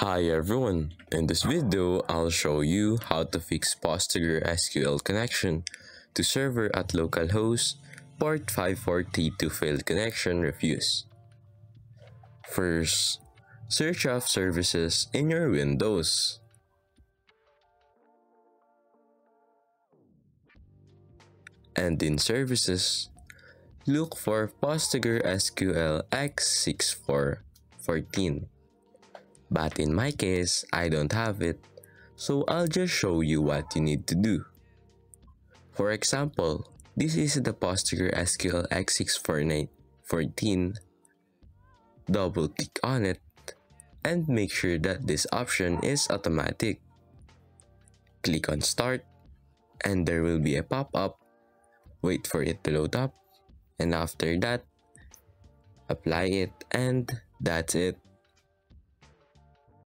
Hi everyone, in this video I'll show you how to fix PostgreSQL SQL connection to server at localhost port 540 to failed connection refuse. First, search of services in your Windows. And in services, look for PostgreSQL x6414. But in my case, I don't have it, so I'll just show you what you need to do. For example, this is the PostgreSQL x614. Double click on it and make sure that this option is automatic. Click on start and there will be a pop-up. Wait for it to load up and after that, apply it and that's it.